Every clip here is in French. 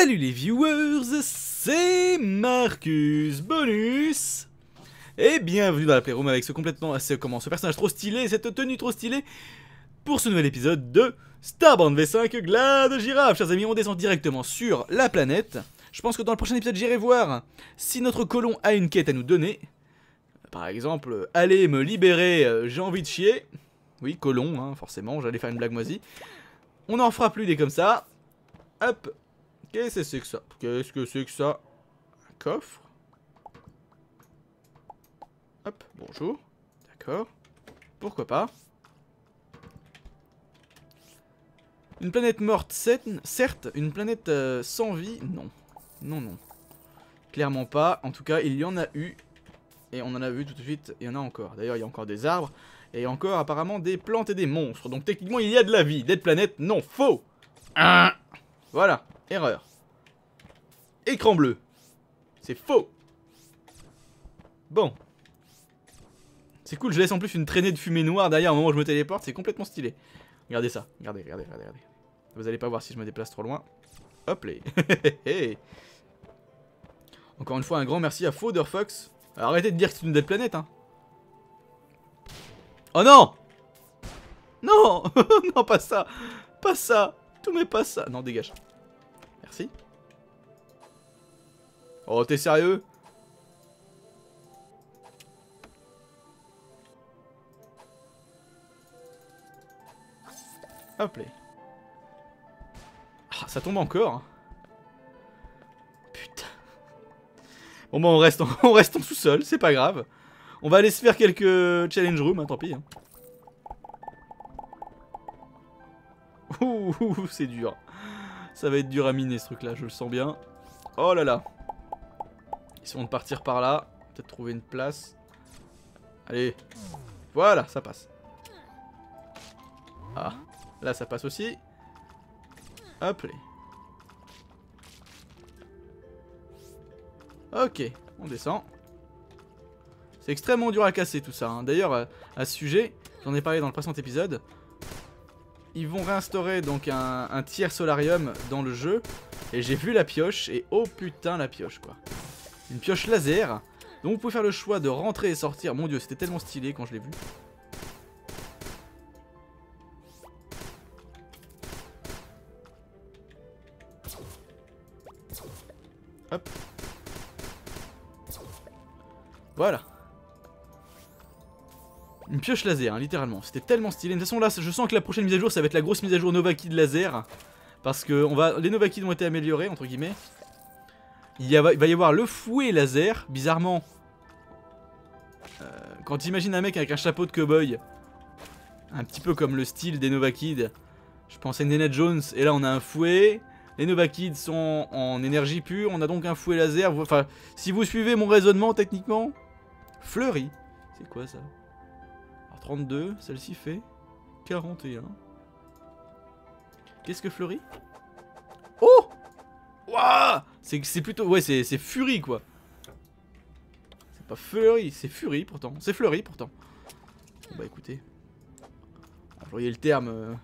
Salut les viewers, c'est Marcus Bonus. Et bienvenue dans la Playroom avec ce complètement, ce, comment, ce personnage trop stylé, cette tenue trop stylée Pour ce nouvel épisode de Starbound V5 Glad Girafe. Chers amis, on descend directement sur la planète. Je pense que dans le prochain épisode j'irai voir si notre colon a une quête à nous donner. Par exemple, allez me libérer, euh, j'ai envie de chier. Oui, colon, hein, forcément, j'allais faire une blague moisie. On en fera plus des comme ça. Hop Qu'est-ce que c'est que ça Qu'est-ce que c'est que ça Un coffre? Hop, bonjour. D'accord. Pourquoi pas? Une planète morte, certes. Une planète euh, sans vie, non. Non, non. Clairement pas. En tout cas, il y en a eu. Et on en a vu tout de suite, il y en a encore. D'ailleurs, il y a encore des arbres. Et encore apparemment des plantes et des monstres. Donc techniquement, il y a de la vie. D'être planète, non, faux. Voilà. Erreur. Écran bleu. C'est faux. Bon. C'est cool, je laisse en plus une traînée de fumée noire derrière au moment où je me téléporte, c'est complètement stylé. Regardez ça, regardez, regardez, regardez. Vous allez pas voir si je me déplace trop loin. Hop là. Encore une fois, un grand merci à Fox. arrêtez de dire que c'est une belle planète, hein. Oh non Non Non, pas ça Pas ça Mais pas ça Non, dégage. Merci. Oh, t'es sérieux? Hop là. Ah, ça tombe encore. Hein. Putain. Bon bah on reste en, on reste en sous-sol, c'est pas grave. On va aller se faire quelques challenge rooms, hein, tant pis. Hein. Ouh, c'est dur. Ça va être dur à miner ce truc là, je le sens bien. Oh là là. Essayons de partir par là. Peut-être trouver une place. Allez. Voilà, ça passe. Ah, là ça passe aussi. Hop là. Ok, on descend. C'est extrêmement dur à casser tout ça. Hein. D'ailleurs, à ce sujet, j'en ai parlé dans le précédent épisode ils vont réinstaurer donc un, tiers solarium dans le jeu. Et j'ai vu la pioche, et oh putain la pioche quoi. Une pioche laser. Donc vous pouvez faire le choix de rentrer et sortir. Mon dieu, c'était tellement stylé quand je l'ai vu. Hop. Voilà. Une pioche laser, hein, littéralement. C'était tellement stylé. De toute façon, là, je sens que la prochaine mise à jour, ça va être la grosse mise à jour Nova Kid laser. Parce que les Nova Kid ont été améliorés, entre guillemets. Il, va y avoir le fouet laser, bizarrement. Euh, quand tu imagines un mec avec un chapeau de cowboy, un petit peu comme le style des Nova Kid, je pensais Nene Jones, et là on a un fouet. Les Nova Kids sont en énergie pure, on a donc un fouet laser. Enfin, si vous suivez mon raisonnement techniquement, fleuri. C'est quoi ça? 32, celle-ci fait 41. Qu'est-ce que fleurit Oh Waouh C'est plutôt... Ouais, c'est furie, quoi. C'est pas fleuri, c'est furie, pourtant. C'est fleuri, pourtant. Bon, bah, écoutez. voyez le terme... Euh,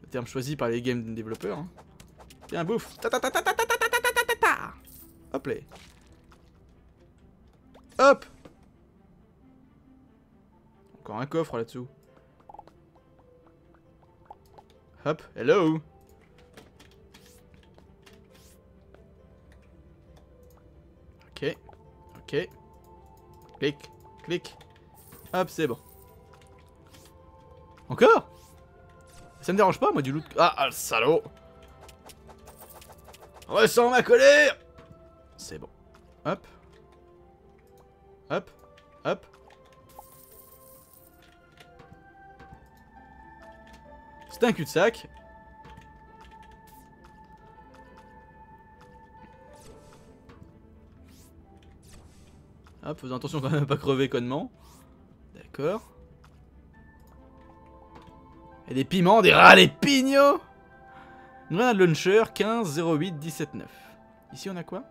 le terme choisi par les game développeurs. Hein. Tiens, bouffe Hop là Hop encore un coffre là-dessous. Hop, hello Ok, ok. Clic, clic. Hop, c'est bon. Encore? Ça me dérange pas, moi, du loot. Ah, ah, le salaud Ressens ma colère C'est bon. Hop. Hop. Hop. C'est un cul-de-sac. Hop, faisons attention quand même à pas crever connement. D'accord. Et des piments, des Une grenade launcher, 15, 08, 17, 9. Ici on a quoi?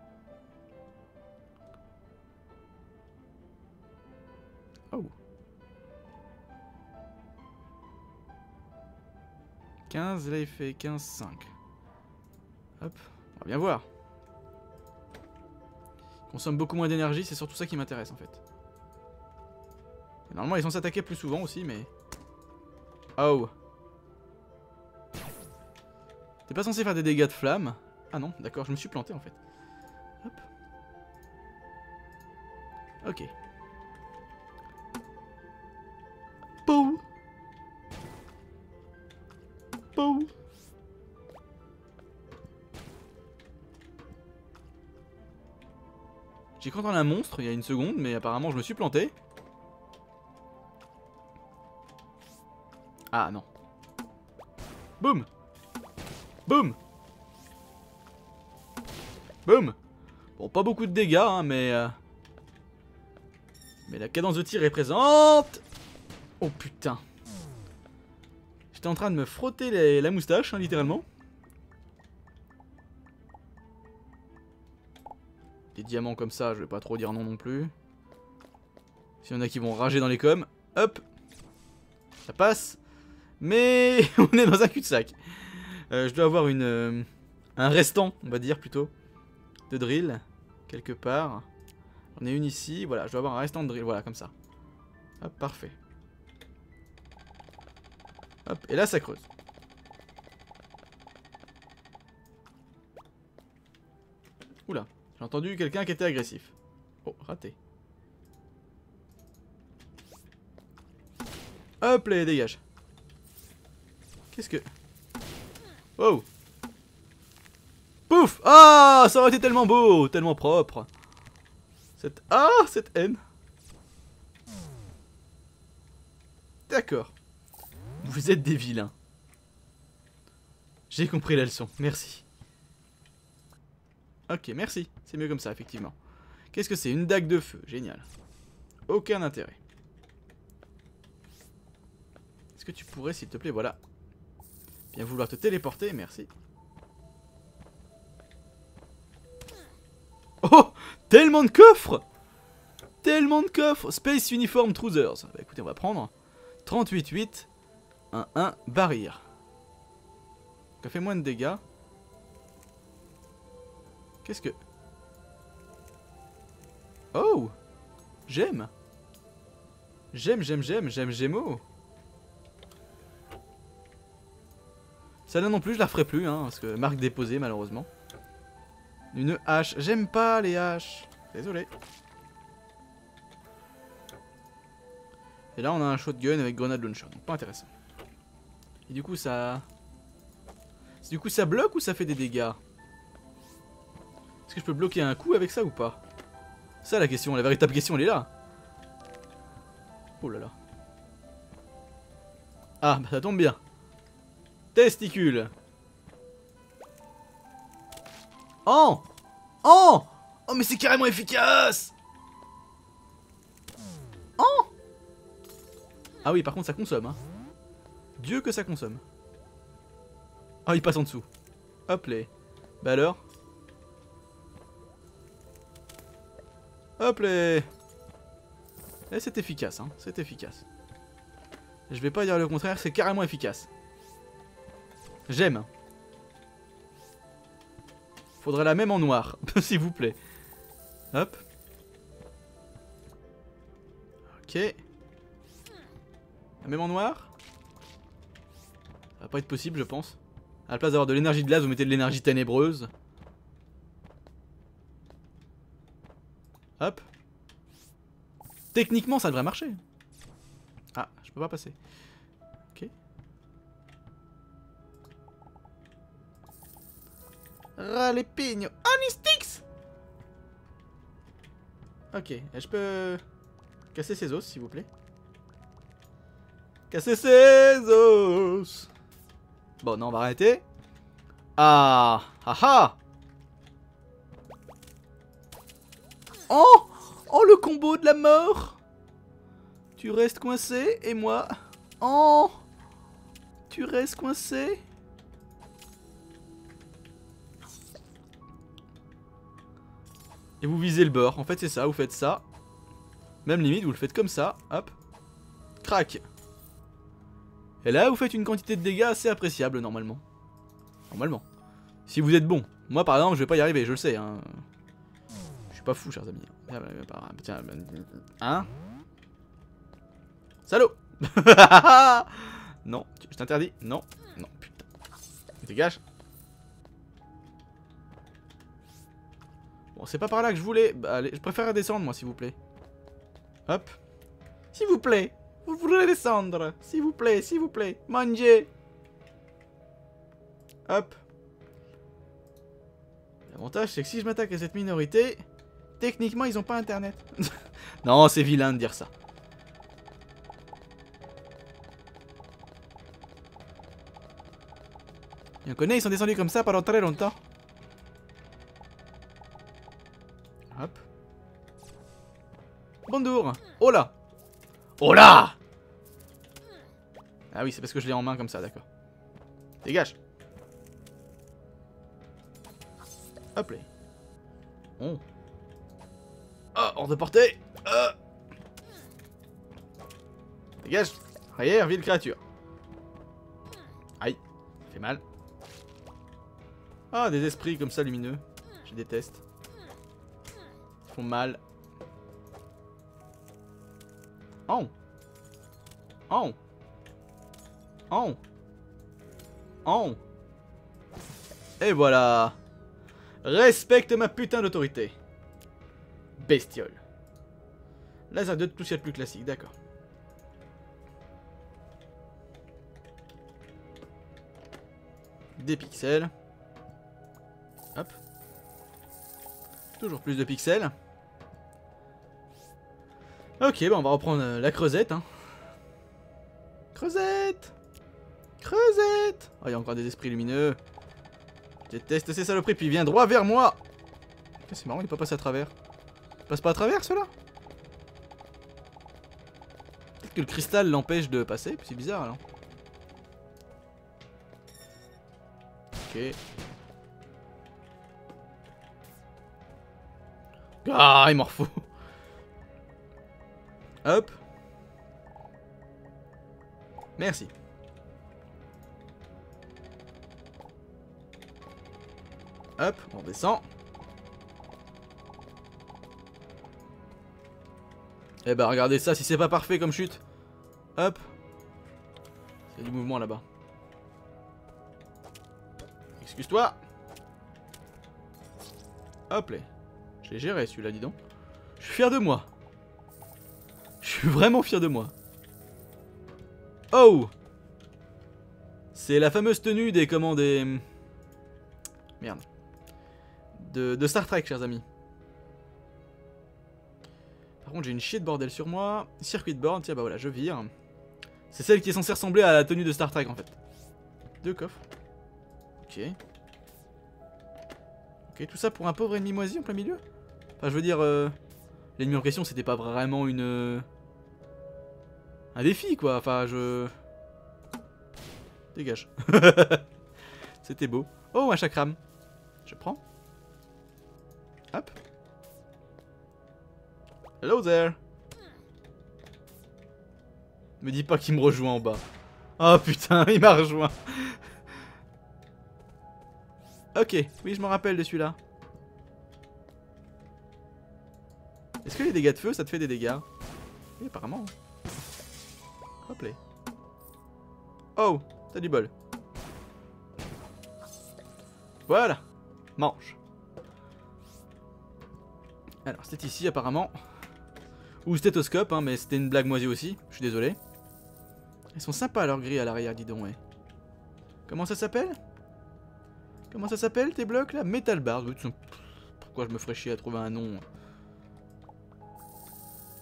15, là il fait 15, 5. Hop, on va bien voir. Consomme beaucoup moins d'énergie, c'est surtout ça qui m'intéresse en fait. normalement ils sont s'attaquer plus souvent aussi, mais... Oh T'es pas censé faire des dégâts de flamme Ah non, d'accord, je me suis planté en fait. Hop. Ok. J'ai cru entendre un monstre il y a une seconde, mais apparemment je me suis planté. Ah non. Boum Boum Boum Bon, pas beaucoup de dégâts, hein, mais... Euh, mais la cadence de tir est présente Oh putain J'étais en train de me frotter la moustache, hein, littéralement. Diamants comme ça, je vais pas trop dire non non plus. S'il y en a qui vont rager dans les coms, hop Ça passe Mais on est dans un cul-de-sac. Euh, je dois avoir une, euh, un restant, on va dire plutôt, de drill, quelque part. On est une ici, voilà, je dois avoir un restant de drill, voilà, comme ça. Hop, parfait. Hop, et là ça creuse. Oula. J'ai entendu quelqu'un qui était agressif. Oh, raté. Hop là, dégage. Qu'est-ce que... Oh Pouf Ah Ça aurait été tellement beau Tellement propre Cette... Ah Cette haine D'accord. Vous êtes des vilains. J'ai compris la leçon, merci. Ok, merci. C'est mieux comme ça, effectivement. Qu'est-ce que c'est? Une dague de feu. Génial. Aucun intérêt. Est-ce que tu pourrais, s'il te plaît, voilà. Bien vouloir te téléporter, merci. Oh Tellement de coffres Tellement de coffres Space Uniform Trousers. Bah écoutez, on va prendre 38-8, 1-1, barrière. Ça fait moins de dégâts. Qu'est-ce que... Oh J'aime J'aime, j'aime, j'aime, j'aime Gémeaux Celle-là non plus, je la ferai plus, hein, parce que marque déposée, malheureusement. Une hache. J'aime pas les haches. Désolé. Et là, on a un shotgun avec grenade launcher. Donc, pas intéressant. Et du coup, ça... Du coup, ça bloque ou ça fait des dégâts? Est-ce que je peux bloquer un coup avec ça ou pas? Ça la question, la véritable question elle est là. Oh là là. Ah, bah ça tombe bien. Testicule. Oh Oh Oh mais c'est carrément efficace Oh Ah oui, par contre ça consomme. Hein. Dieu que ça consomme. Ah, il passe en dessous. Hop les. Bah alors Hop les Et c'est efficace, hein, c'est efficace. Je vais pas dire le contraire, c'est carrément efficace. J'aime. Faudrait la même en noir, s'il vous plaît. Hop. Ok. La même en noir Ça va pas être possible, je pense. À la place d'avoir de l'énergie de glace, vous mettez de l'énergie ténébreuse. Hop. Techniquement, ça devrait marcher. Ah, je peux pas passer. Ok. Ralepigno. Sticks Ok, je peux casser ses os, s'il vous plaît. Casser ses os Bon, non, on va arrêter. Ah Ah ah Oh Oh, le combo de la mort Tu restes coincé et moi... Oh Tu restes coincé Et vous visez le bord. En fait, c'est ça. Vous faites ça. Même limite, vous le faites comme ça. Hop. Crac. Et là, vous faites une quantité de dégâts assez appréciable, normalement. Normalement. Si vous êtes bon. Moi, par exemple, je vais pas y arriver, je le sais. Hein suis pas fou, chers amis. Tiens, bah, bah, tiens, bah, hein Salaud Non, je t'interdis. Non, non, putain. Dégage. Bon, c'est pas par là que je voulais. Bah, allez, je préfère descendre, moi, s'il vous plaît. Hop. S'il vous plaît. Vous voulez descendre. S'il vous plaît, s'il vous plaît. Mangez. Hop. L'avantage, c'est que si je m'attaque à cette minorité, techniquement, ils ont pas internet. non, c'est vilain de dire ça. on connaît, ils sont descendus comme ça pendant très longtemps. Hop. Bonjour. Oh là. Oh là Ah oui, c'est parce que je l'ai en main comme ça, d'accord. Dégage. Hop là. Oh. De portée. Oh. Dégage. Arrière, ville créature. Aïe. Fait mal. Ah, des esprits comme ça lumineux. Je déteste. Ils font mal. Oh. Oh. Oh. Oh. Et voilà. Respecte ma putain d'autorité. Bestiole. Laser 2 de plus plus classique, d'accord. Des pixels. Hop. Toujours plus de pixels. Ok, bah on va reprendre euh, la creusette. Hein. Creusette Creusette Oh, il y a encore des esprits lumineux. Je déteste ces saloperies, puis il vient droit vers moi C'est marrant, il peut passer à travers. Passe pas à travers, cela Peut-être que le cristal l'empêche de passer, c'est bizarre, alors. Ok. Ah, il m'en faut. Hop. Merci. Hop, on descend. Eh ben regardez ça, si c'est pas parfait comme chute. Hop. A du mouvement là-bas. Excuse-toi. Hop là. J'ai géré celui-là, dis donc. Je suis fier de moi. Je suis vraiment fier de moi. Oh C'est la fameuse tenue des commandes des... Merde. De, Star Trek, chers amis. J'ai une chier de bordel sur moi. Circuit de borne, tiens, bah voilà, je vire. C'est celle qui est censée ressembler à la tenue de Star Trek, en fait. Deux coffres. Ok. Ok, tout ça pour un pauvre ennemi moisi en plein milieu? Enfin, je veux dire, euh, l'ennemi en question, c'était pas vraiment une... Euh, un défi, quoi. Enfin, je... Dégage. c'était beau. Oh, un chakram. Je prends. Hop. Hello there. Me dis pas qu'il me rejoint en bas. Oh putain, il m'a rejoint. ok, oui, je me rappelle de celui-là. Est-ce que les dégâts de feu, ça te fait des dégâts? Oui, apparemment. Hop là. Oh, t'as du bol. Voilà. Mange. Alors, c'était ici, apparemment. Ou stéthoscope, hein, mais c'était une blague moisie aussi. Je suis désolé. Ils sont sympas, leurs grilles à l'arrière, dis donc. Comment ça s'appelle? Comment ça s'appelle, tes blocs, là? Metal Bars. Pourquoi je me ferais chier à trouver un nom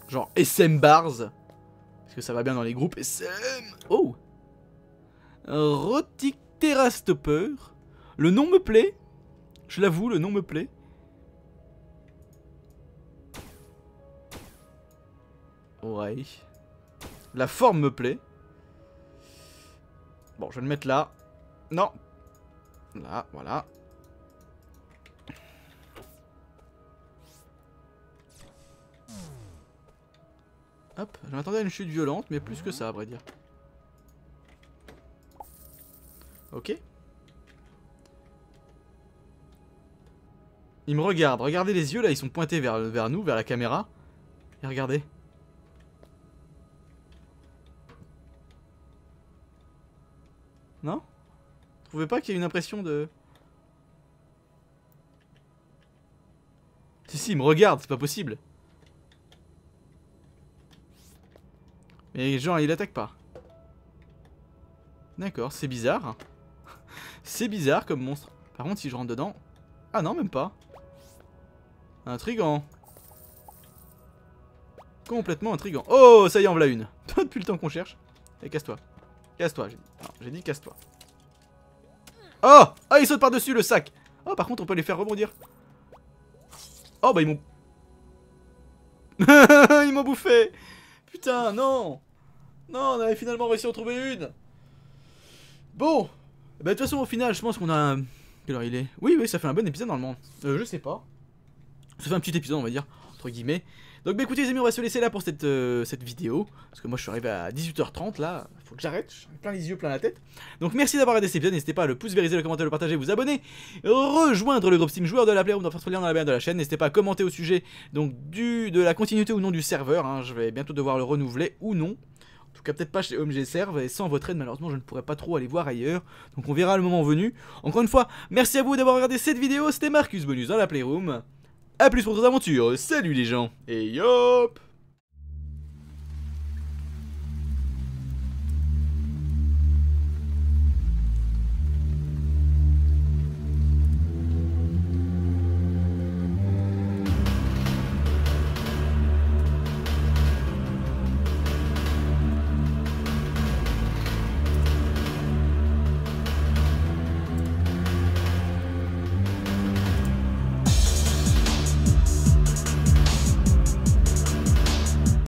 Genre SM Bars. Parce que ça va bien dans les groupes SM. Oh Roticterastopper. Le nom me plaît. Je l'avoue, le nom me plaît. Ouais. La forme me plaît. Bon, je vais le mettre là. Non. Là, voilà. Hop, je m'attendais à une chute violente, mais plus que ça, à vrai dire. Ok. Il me regarde. Regardez les yeux là, ils sont pointés vers, vers nous, vers la caméra. Et regardez. Trouvez pas qu'il y a une impression de... Si, si, il me regarde, c'est pas possible. Mais genre, il attaque pas. D'accord, c'est bizarre. c'est bizarre comme monstre. Par contre, si je rentre dedans... Ah non, même pas. Intrigant. Complètement intrigant. Oh, ça y est, en voilà une. Depuis le temps qu'on cherche. Et casse-toi. Casse-toi, dit. j'ai dit casse-toi. Oh Ah, il saute par-dessus le sac Oh, par contre, on peut les faire rebondir. Oh, bah ils m'ont... ils m'ont bouffé Putain, non Non, on avait finalement réussi à en trouver une Bon Bah de toute façon, au final, je pense qu'on a... Quelle heure il est? Oui, oui, ça fait un bon épisode normalement. Euh, je sais pas. Ça fait un petit épisode, on va dire, entre guillemets. Donc bah écoutez les amis, on va se laisser là pour cette, euh, vidéo. Parce que moi je suis arrivé à 18h30 là, faut que j'arrête, j'ai plein les yeux, plein la tête. Donc merci d'avoir regardé cet épisode, n'hésitez pas à le pouce vériser, le commentaire, le partager, vous abonner, rejoindre le groupe Steam joueur de la Playroom dans le lien dans la barre de la chaîne. N'hésitez pas à commenter au sujet donc du, de la continuité ou non du serveur, hein. je vais bientôt devoir le renouveler ou non. En tout cas peut-être pas chez OMG Serve et sans votre aide malheureusement je ne pourrais pas trop aller voir ailleurs Donc on verra le moment venu Encore une fois merci à vous d'avoir regardé cette vidéo C'était Marcus Bonus dans la Playroom A plus pour d'autres aventures Salut les gens. Et yop